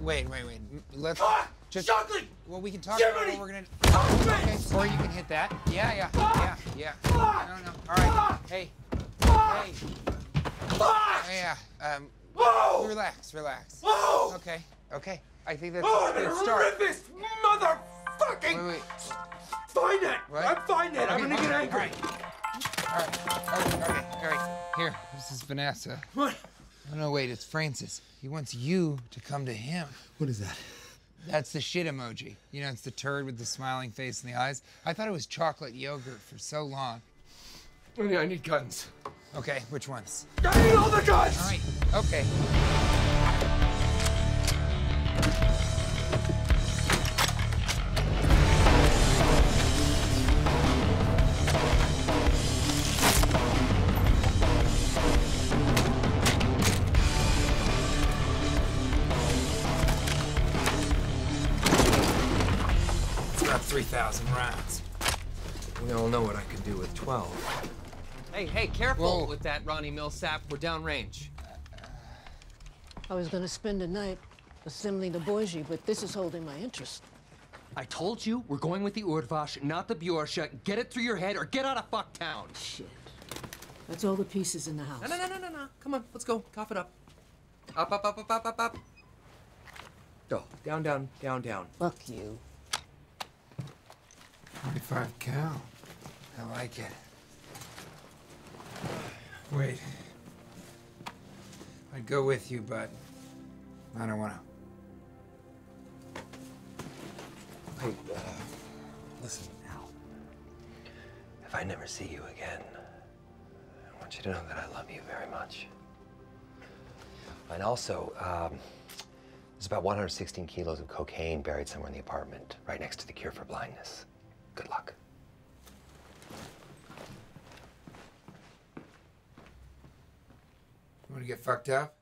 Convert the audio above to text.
wait, wait, wait. Let's Ah, just. chocolate! Well, we can talk Jiminy! about what we're gonna. Okay, or you can hit that. Yeah, yeah, yeah, yeah. Ah! I don't know. All right. Hey, Ah! hey. Ah! Yeah. Um. Whoa! Relax, relax. Whoa! Okay. Okay. I think that's Oh, a I'm good gonna start. this motherfucking Wait, wait. Find it! What? I'm find it! I'm gonna get angry! All right. Okay, okay, all right. Here, this is Vanessa. What? Oh, no, wait, it's Francis. He wants you to come to him. What is that? That's the shit emoji. You know, it's the turd with the smiling face and the eyes. I thought it was chocolate yogurt for so long. I need, I need guns. Okay, which ones? I need all the guns! All right, okay. It's 3,000 rounds. We all know what I can do with 12. Hey, hey, careful Whoa. with that Ronnie Milsap. We're downrange. I was going to spend a night assembling the Boise, but this is holding my interest. I told you we're going with the Urdvash, not the Bjorsha. Get it through your head or get out of fucktown. Shit. That's all the pieces in the house. No, no, no, no, no, no. Come on, let's go. Cough it up. Up, up, up, up, up, up, up. Oh, down, down, down, down. Fuck you. 45 cal. I like it. Wait. I'd go with you, but I don't want to. Hey, uh, listen, Al. If I never see you again, I want you to know that I love you very much. And also, um, there's about 116 kilos of cocaine buried somewhere in the apartment, right next to the cure for blindness. Good luck. You want to get fucked up?